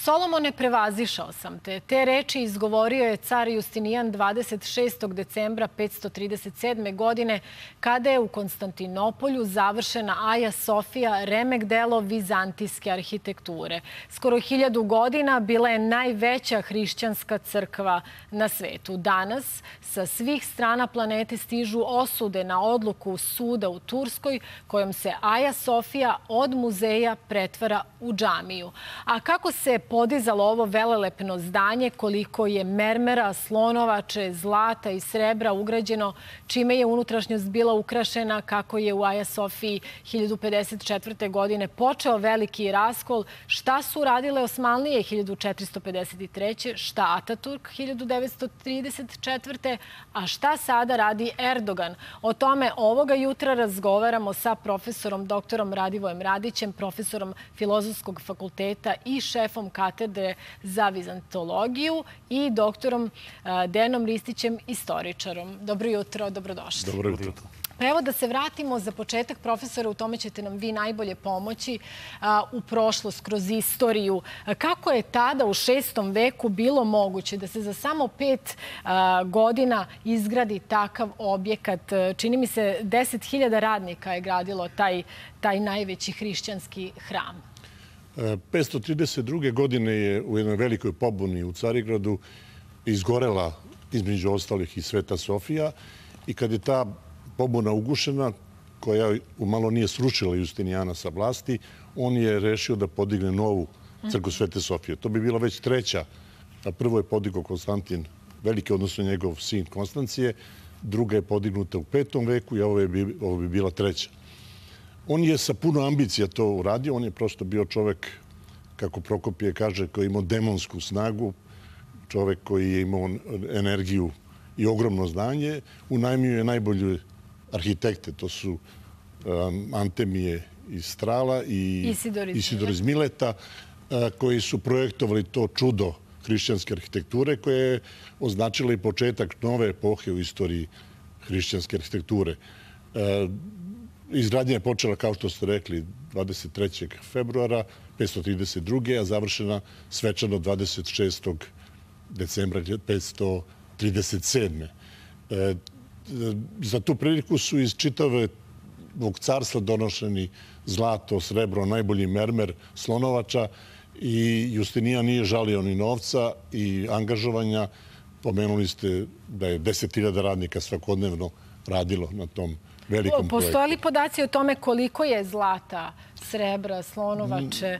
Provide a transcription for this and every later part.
Solomone, prevazišao sam te. Te reči izgovorio je car Justinijan 26. decembra 537. godine, kada je u Konstantinopolju završena Aja Sofija, remek delo vizantijske arhitekture. Skoro hiljadu godina bila je najveća hrišćanska crkva na svetu. Danas sa svih strana planete stižu osude na odluku suda u Turskoj, kojom se Aja Sofija od muzeja pretvara u džamiju. A kako se podizalo ovo velelepno zdanje, koliko je mermera, slonovače, zlata i srebra ugrađeno, čime je unutrašnjost bila ukrašena, kako je u Aja Sofiji 1054. godine počeo veliki raskol, šta su radile Osmanlije 1453. šta Ataturk 1934. a šta sada radi Erdogan. O tome ovoga jutra razgovaramo sa profesorom doktorom Radivojem Radićem, profesorom Filozofskog fakulteta i šefom katedre za vizantologiju i doktorom Denom Ristićem, istoričarom. Dobro jutro, dobrodošli. Dobro jutro. Pa evo da se vratimo za početak, profesora, u tome ćete nam vi najbolje pomoći u prošlost, kroz istoriju. Kako je tada u šestom veku bilo moguće da se za samo pet godina izgradi takav objekat? Čini mi se 10.000 radnika je gradilo taj, taj najveći hrišćanski hram. 532. godine je u jednoj velikoj pobuni u Carigradu izgorela između ostalih i Sveta Sofija i kad je ta pobuna ugušena, koja umalo nije srušila Justinijana sa vlasti, on je rešio da podigne novu crku Svete Sofije. To bi bila već treća. Prvo je podigao Konstantin Veliki, odnosno njegov sin Konstancije, druga je podignuta u petom veku i je, ovo bi bila treća. On je sa puno ambicija to uradio, on je prosto bio čovek, kako Prokopije kaže, koji je imao demonsku snagu, čovek koji je imao energiju i ogromno znanje, unajmio je najbolje arhitekte, to su um, Antemije iz Strala i Isidor iz Mileta, uh, koji su projektovali to čudo hrišćanske arhitekture koje je označilo i početak nove epohe u istoriji hrišćanske arhitekture. Uh, izgradnja je počela, kao što ste rekli, 23. februara 532. a završena svečano 26. decembra 537 za tu priliku su iz čitave ovog carstva donošeni zlato, srebro, najbolji mermer, slonovača i Justinija nije žalio ni novca i angažovanja. Pomenuli ste da je 10.000 radnika svakodnevno radilo na tom velikom projektu. Postoje li podaci o tome koliko je zlata, srebra, slonovače?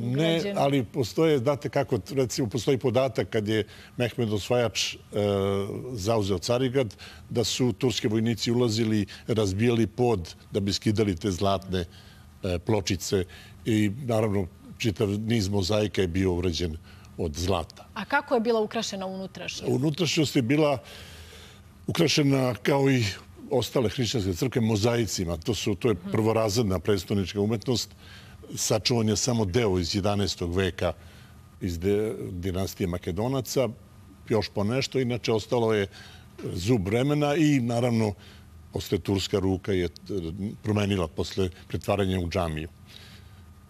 Ne, ali postoje, znate kako, recimo, postoji podatak kad je Mehmed Osvajač e, zauzeo Carigrad, da su turski vojnici ulazili, razbijali pod da bi skidali te zlatne e, pločice i naravno čitav niz mozaika je bio urađen od zlata. A kako je bila ukrašena unutrašnjost? Unutrašnjost je bila ukrašena kao i ostale hrišćanske crkve mozaicima. To, su, to je prvorazredna predstavnička umetnost sačuvan je samo deo iz 11. veka iz dinastije Makedonaca, još po nešto, inače ostalo je zub vremena i naravno posle turska ruka je promenila posle pretvaranja u džamiju.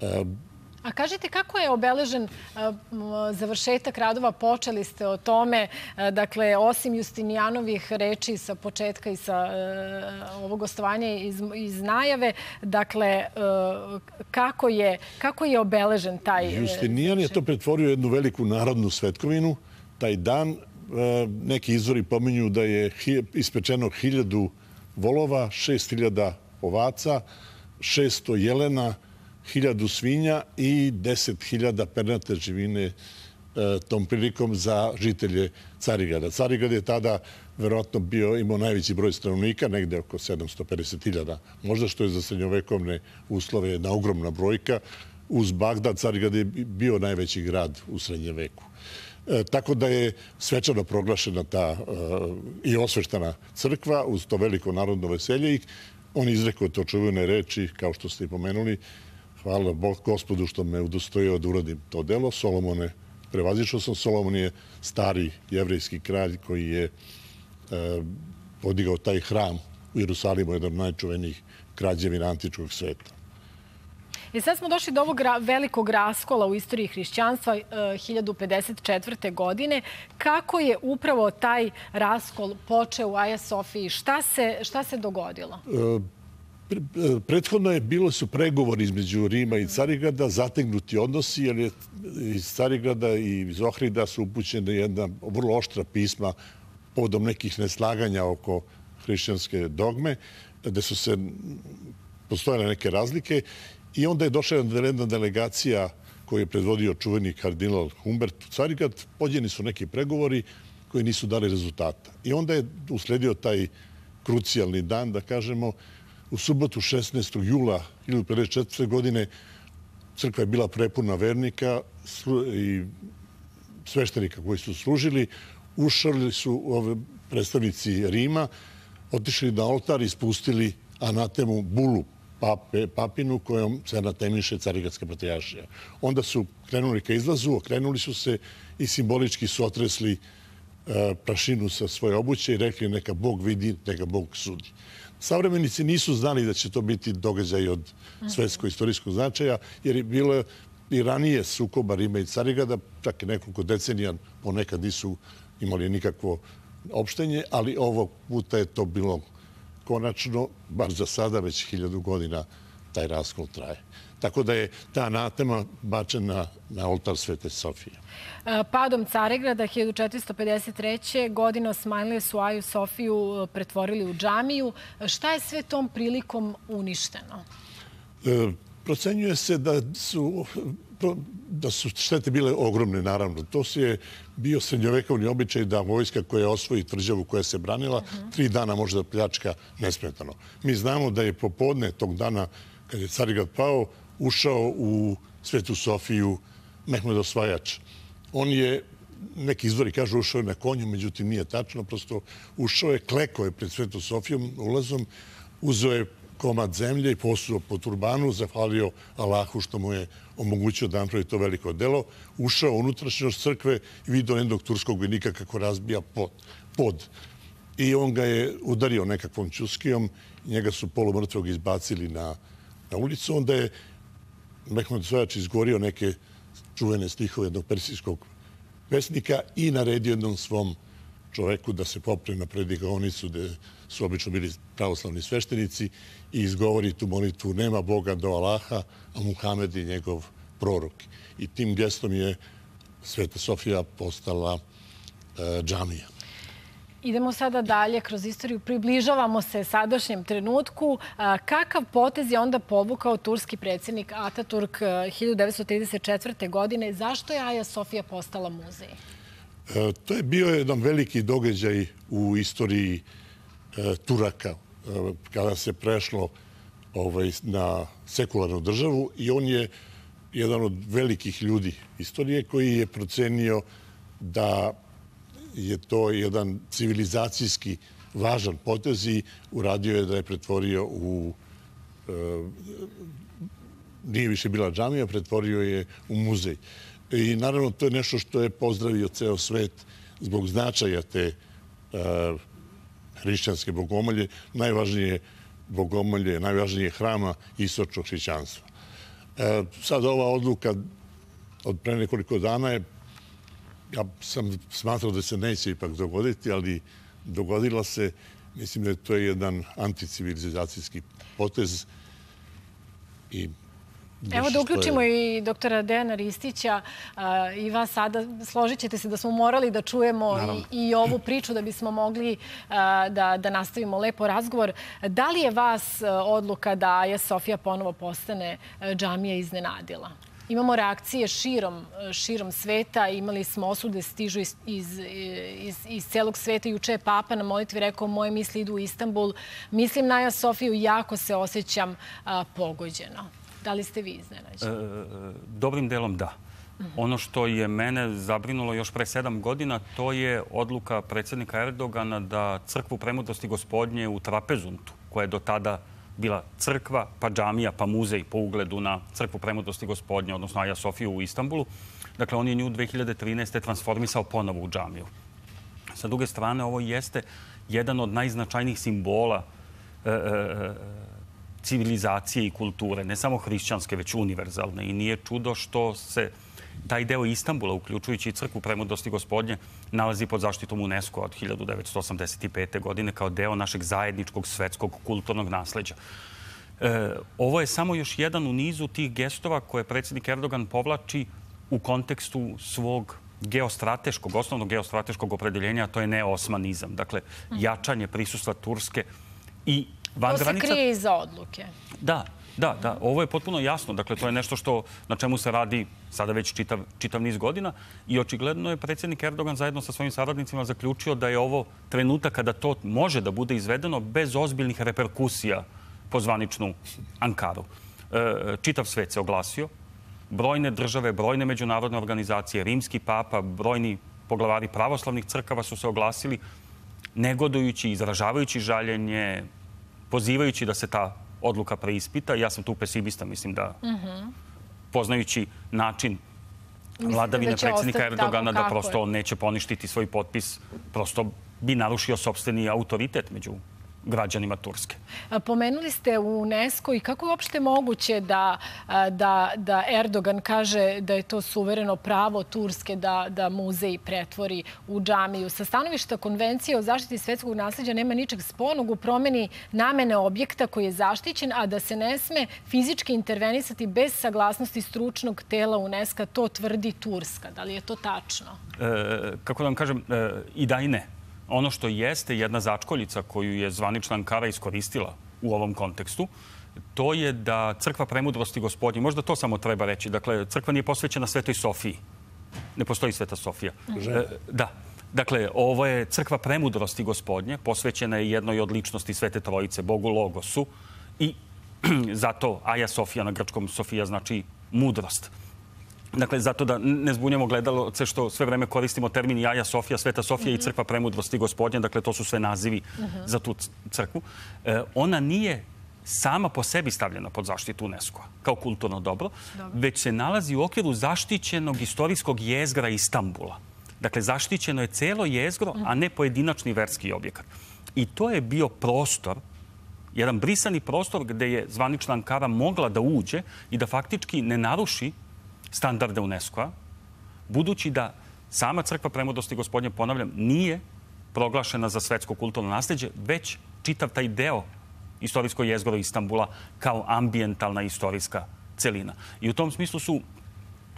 E, A kažite kako je obeležen završetak radova? Počeli ste o tome, dakle, osim Justinijanovih reči sa početka i sa ovog gostovanja iz, iz najave, dakle, kako je, kako je obeležen taj... Justinijan je to pretvorio jednu veliku narodnu svetkovinu. Taj dan neki izvori pominju da je ispečeno hiljadu volova, šest hiljada ovaca, šesto jelena, hiljadu svinja i deset hiljada pernate živine e, tom prilikom za žitelje Carigrada. Carigrad je tada verovatno bio, imao najveći broj stanovnika, negde oko 750.000. Možda što je za srednjovekovne uslove jedna ogromna brojka. Uz Bagdad Carigrad je bio najveći grad u srednjem veku. E, tako da je svečano proglašena ta e, i osveštana crkva uz to veliko narodno veselje i on izrekao to čuvene reči, kao što ste i pomenuli, hvala Bog gospodu što me udostojio da uradim to delo. Solomone, prevazišao sam. Solomon je stari jevrejski kralj koji je e, podigao taj hram u Jerusalimu, jedan od najčuvenijih krađevina antičkog sveta. I sad smo došli do ovog velikog raskola u istoriji hrišćanstva 1054. godine. Kako je upravo taj raskol počeo u Aja Sofiji? Šta se, šta se dogodilo? Prethodno je bilo su pregovori između Rima i Carigrada, zategnuti odnosi, jer je iz Carigrada i iz Ohrida su upućene jedna vrlo oštra pisma povodom nekih neslaganja oko hrišćanske dogme, gde su se postojale neke razlike i onda je došla jedna delegacija koju je predvodio čuveni kardinal Humbert u Carigrad, pođeni su neki pregovori koji nisu dali rezultata. I onda je usledio taj krucijalni dan, da kažemo, u subotu 16. jula 1954. godine crkva je bila prepuna vernika i sveštenika koji su služili. Ušali su ove predstavnici Rima, otišli na oltar i spustili anatemu bulu pape, papinu kojom se anatemiše Carigradska patrijašija. Onda su krenuli ka izlazu, okrenuli su se i simbolički su otresli e, prašinu sa svoje obuće i rekli neka Bog vidi, neka Bog sudi. Savremenici nisu znali da će to biti događaj od svetsko-istorijskog značaja, jer je bilo i ranije sukoba Rima i Carigrada, čak i nekoliko decenija ponekad nisu imali nikakvo opštenje, ali ovog puta je to bilo konačno, bar za sada, već hiljadu godina taj raskol traje. Tako da je ta anatema bačena na oltar Svete Sofije. E, padom Caregrada 1453. godine Osmanlije su Aju Sofiju e, pretvorili u džamiju. Šta je sve tom prilikom uništeno? E, procenjuje se da su da su štete bile ogromne, naravno. To se je bio srednjovekovni običaj da vojska koja osvoji tvrđavu koja se branila, tri dana može da pljačka nesmetano. Mi znamo da je popodne tog dana, kad je Carigrad pao, ušao u Svetu Sofiju Mehmed Osvajač. On je, neki izvori kažu, ušao je na konju, međutim nije tačno, prosto ušao je, klekao je pred Svetu Sofijom ulazom, uzeo je komad zemlje i posuo po turbanu, zahvalio Allahu što mu je omogućio da napravi to veliko delo, ušao u unutrašnjost crkve i vidio jednog turskog vojnika kako razbija pod. pod. I on ga je udario nekakvom čuskijom, njega su polumrtvog izbacili na, na ulicu, onda je Mehmed Sojač izgorio neke čuvene stihove jednog persijskog pesnika i naredio jednom svom čoveku da se popre na predigaonicu gde su obično bili pravoslavni sveštenici i izgovori tu molitvu nema Boga do Allaha, a Muhamed je njegov prorok. I tim gestom je Sveta Sofija postala e, džamija. Idemo sada dalje kroz istoriju. Približavamo se sadašnjem trenutku. Kakav potez je onda povukao turski predsjednik Ataturk 1934. E, godine? Zašto je Aja Sofija postala muzej? E, to je bio jedan veliki događaj u istoriji e, Turaka, kada se prešlo ovaj, na sekularnu državu i on je jedan od velikih ljudi istorije koji je procenio da je to jedan civilizacijski važan potez i uradio je da je pretvorio u e, nije više bila džamija, pretvorio je u muzej. I naravno to je nešto što je pozdravio ceo svet zbog značaja te e, hrišćanske bogomolje, najvažnije bogomolje, najvažnije hrama istočnog hrišćanstva. E, sad ova odluka od pre nekoliko dana je ja sam smatrao da se neće ipak dogoditi, ali dogodila se. Mislim da je to jedan anticivilizacijski potez i Evo da uključimo je... i doktora Dejana Ristića i vas sada. Složit ćete se da smo morali da čujemo i, i ovu priču da bismo mogli da, da nastavimo lepo razgovor. Da li je vas odluka da je Sofija ponovo postane džamija iznenadila? Imamo reakcije širom, širom sveta. Imali smo osude stižu iz, iz, iz, iz celog sveta. Juče je Papa na molitvi rekao moje misli idu u Istanbul. Mislim na ja Sofiju, jako se osjećam a, pogođeno. Da li ste vi iznenađeni? E, dobrim delom da. Ono što je mene zabrinulo još pre sedam godina, to je odluka predsednika Erdogana da crkvu premudrosti gospodnje u Trapezuntu, koja je do tada bila crkva, pa džamija, pa muzej po ugledu na crkvu premudrosti gospodnje, odnosno Aja Sofiju u Istanbulu. Dakle, on je nju 2013. transformisao ponovo u džamiju. Sa druge strane, ovo jeste jedan od najznačajnijih simbola e, e, civilizacije i kulture, ne samo hrišćanske, već univerzalne. I nije čudo što se taj deo Istambula, uključujući i crkvu premudosti gospodnje, nalazi pod zaštitom UNESCO od 1985. godine kao deo našeg zajedničkog svetskog kulturnog nasleđa. E, ovo je samo još jedan u nizu tih gestova koje predsjednik Erdogan povlači u kontekstu svog geostrateškog, osnovnog geostrateškog opredeljenja, a to je neosmanizam. Dakle, jačanje prisustva Turske i van granica... To se krije iza odluke. Da, da, da. Ovo je potpuno jasno. Dakle, to je nešto što, na čemu se radi sada već čitav, čitav niz godina i očigledno je predsjednik Erdogan zajedno sa svojim saradnicima zaključio da je ovo trenutak kada to može da bude izvedeno bez ozbiljnih reperkusija po zvaničnu Ankaru. E, čitav svet se oglasio, brojne države, brojne međunarodne organizacije, rimski papa, brojni poglavari pravoslavnih crkava su se oglasili negodujući, izražavajući žaljenje, pozivajući da se ta odluka preispita. Ja sam tu pesimista, mislim da uh mhm. -huh. poznajući način vladavine da predsjednika Erdogana da prosto on neće poništiti svoj potpis, prosto bi narušio sobstveni autoritet među građanima Turske. Pomenuli ste UNESCO i kako je uopšte moguće da, da, da Erdogan kaže da je to suvereno pravo Turske da, da muzej pretvori u džamiju. Sa stanovišta konvencije o zaštiti svetskog nasljeđa nema ničeg spornog u promeni namene objekta koji je zaštićen, a da se ne sme fizički intervenisati bez saglasnosti stručnog tela UNESCO, to tvrdi Turska. Da li je to tačno? E, kako da vam kažem, e, i da i ne. Ono što jeste jedna začkoljica koju je zvanična Ankara iskoristila u ovom kontekstu, to je da crkva premudrosti gospodnje, možda to samo treba reći, dakle, crkva nije posvećena Svetoj Sofiji. Ne postoji Sveta Sofija. Žena. E, da. Dakle, ovo je crkva premudrosti gospodnje, posvećena je jednoj od ličnosti Svete Trojice, Bogu Logosu i zato Aja Sofija na grčkom Sofija znači mudrost. Dakle, zato da ne zbunjamo gledaloce što sve vreme koristimo termin Jaja Sofija, Sveta Sofija mm -hmm. i mhm. Crkva premudrosti gospodnja, dakle to su sve nazivi mm -hmm. za tu crkvu. E, ona nije sama po sebi stavljena pod zaštitu UNESCO-a kao kulturno dobro, dobro, već se nalazi u okviru zaštićenog istorijskog jezgra Istambula. Dakle, zaštićeno je celo jezgro, a ne pojedinačni verski objekat. I to je bio prostor jedan brisani prostor gde je zvanična Ankara mogla da uđe i da faktički ne naruši standarde UNESCO-a, budući da sama crkva premudosti gospodnje, ponavljam, nije proglašena za svetsko kulturno nasljeđe, već čitav taj deo istorijsko jezgoro Istambula kao ambijentalna istorijska celina. I u tom smislu su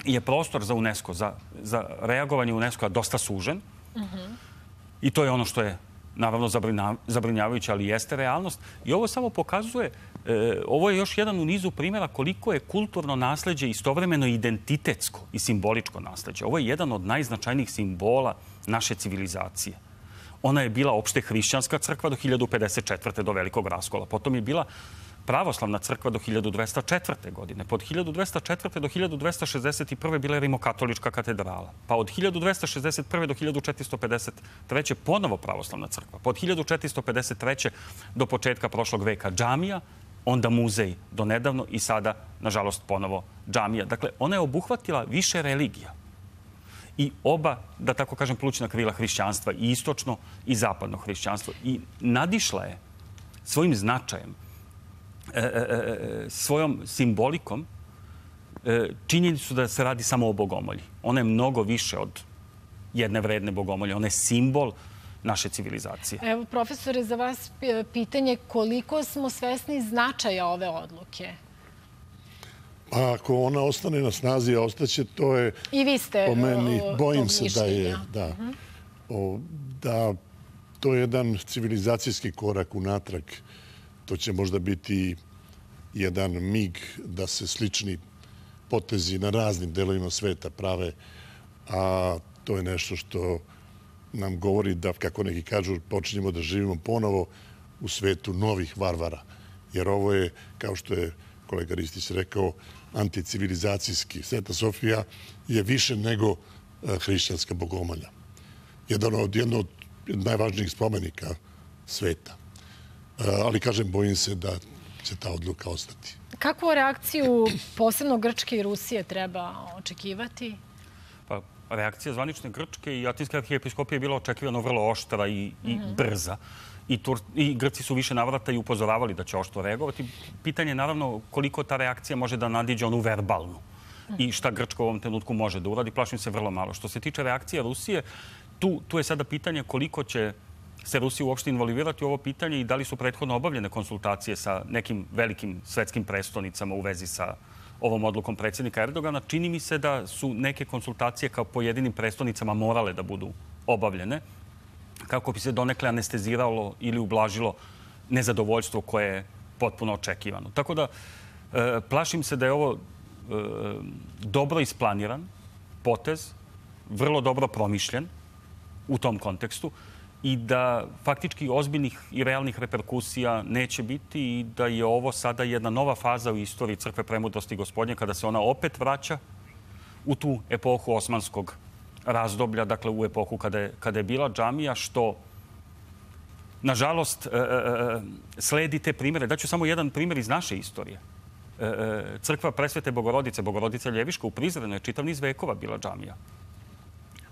je prostor za UNESCO, za, za reagovanje UNESCO-a dosta sužen. Mm -hmm. I to je ono što je naravno zabrinjavajuće, ali jeste realnost. I ovo samo pokazuje ovo je još jedan u nizu primjera koliko je kulturno nasledđe istovremeno identitetsko i simboličko nasledđe. Ovo je jedan od najznačajnijih simbola naše civilizacije. Ona je bila opšte hrišćanska crkva do 1054. do velikog raskola. Potom je bila pravoslavna crkva do 1204. godine. Pod 1204. do 1261. bila je rimokatolička katedrala. Pa od 1261. do 1453. ponovo pravoslavna crkva. Pod 1453. do početka prošlog veka džamija, onda muzej do nedavno i sada, nažalost, ponovo džamija. Dakle, ona je obuhvatila više religija. I oba, da tako kažem, plućna krila hrišćanstva, i istočno i zapadno hrišćanstvo. I nadišla je svojim značajem, e, e, e, svojom simbolikom, e, činjenicu da se radi samo o bogomolji. Ona je mnogo više od jedne vredne bogomolje. Ona je simbol naše civilizacije. Evo, profesore, za vas pitanje koliko smo svesni značaja ove odluke? Pa ako ona ostane na snazi, a ostaće, to je... I vi ste po meni, bojim se da je, da, uh mhm. -huh. o, da to je jedan civilizacijski korak unatrag. To će možda biti jedan mig da se slični potezi na raznim delovima sveta prave, a to je nešto što nam govori da, kako neki kažu, počinjemo da živimo ponovo u svetu novih varvara. Jer ovo je, kao što je kolega Ristić rekao, anticivilizacijski. Sveta Sofija je više nego e, hrišćanska bogomolja. Jedan od, jedno od najvažnijih spomenika sveta. E, ali, kažem, bojim se da će ta odluka ostati. Kakvu reakciju posebno Grčke i Rusije treba očekivati? Reakcija zvanične Grčke i Atinske arhijepiskopije je bila očekivano vrlo oštra i, i mm -hmm. brza. I, Tur, I Grci su više navrata i upozoravali da će ošto reagovati. Pitanje je naravno koliko ta reakcija može da nadiđe onu verbalnu i šta Grčka u ovom trenutku može da uradi. Plašim se vrlo malo. Što se tiče reakcije Rusije, tu, tu je sada pitanje koliko će se Rusija uopšte involvirati u ovo pitanje i da li su prethodno obavljene konsultacije sa nekim velikim svetskim prestonicama u vezi sa ovom odlukom predsjednika Erdogana. Čini mi se da su neke konsultacije kao pojedinim prestonicama morale da budu obavljene kako bi se donekle anesteziralo ili ublažilo nezadovoljstvo koje je potpuno očekivano. Tako da e, plašim se da je ovo e, dobro isplaniran potez, vrlo dobro promišljen u tom kontekstu i da faktički ozbiljnih i realnih reperkusija neće biti i da je ovo sada jedna nova faza u istoriji Crkve Premudrosti gospodnje kada se ona opet vraća u tu epohu osmanskog razdoblja, dakle u epohu kada je, kada je bila džamija, što nažalost e, e, e, sledi te primere. Daću samo jedan primer iz naše istorije. Crkva Presvete Bogorodice, Bogorodica Ljeviška u Prizrenu je čitav niz vekova bila džamija.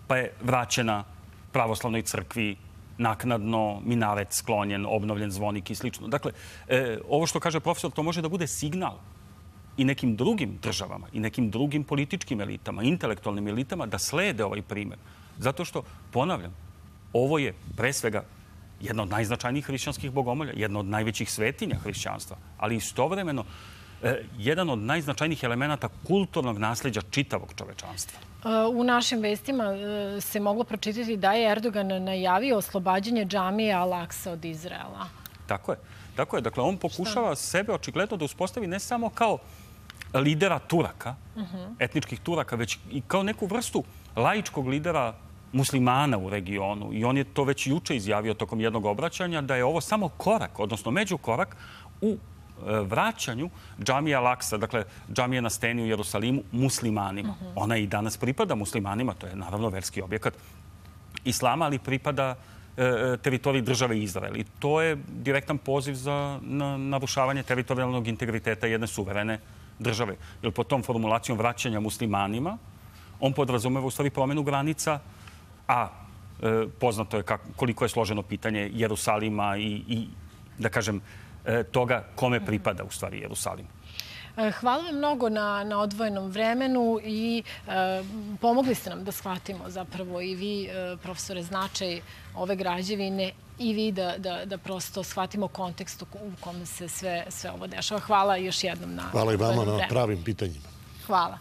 Pa je vraćena pravoslavnoj crkvi naknadno minaret sklonjen, obnovljen zvonik i slično. Dakle, e, ovo što kaže profesor, to može da bude signal i nekim drugim državama i nekim drugim političkim elitama, intelektualnim elitama da slede ovaj primer. Zato što, ponavljam, ovo je pre svega jedna od najznačajnijih hrišćanskih bogomolja, jedna od najvećih svetinja hrišćanstva, ali istovremeno jedan od najznačajnijih elemenata kulturnog nasljeđa čitavog čovečanstva. U našim vestima e, se moglo pročitati da je Erdogan najavio oslobađanje džamije Al-Aqsa od Izraela. Tako je. Tako je. Dakle, on pokušava Šta? sebe očigledno da uspostavi ne samo kao lidera Turaka, uh mhm. -huh. etničkih Turaka, već i kao neku vrstu laičkog lidera muslimana u regionu. I on je to već juče izjavio tokom jednog obraćanja da je ovo samo korak, odnosno međukorak u e, vraćanju džamija Laksa, dakle džamije na steni u Jerusalimu, muslimanima. Uh mhm. -huh. Ona i danas pripada muslimanima, to je naravno verski objekat islama, ali pripada e, e teritoriji države Izrael. I to je direktan poziv za na, narušavanje teritorijalnog integriteta jedne suverene države. Jer po tom formulacijom vraćanja muslimanima, on podrazumeva u stvari promenu granica, a e, poznato je kako, koliko je složeno pitanje Jerusalima i, i da kažem, e, toga kome pripada u stvari Jerusalim. E, hvala vam mnogo na, na odvojenom vremenu i e, pomogli ste nam da shvatimo zapravo i vi, e, profesore, značaj ove građevine i vi da, da, da prosto shvatimo kontekst u kome se sve, sve ovo dešava. Hvala još jednom na Hvala i vama na pravim pitanjima. Hvala.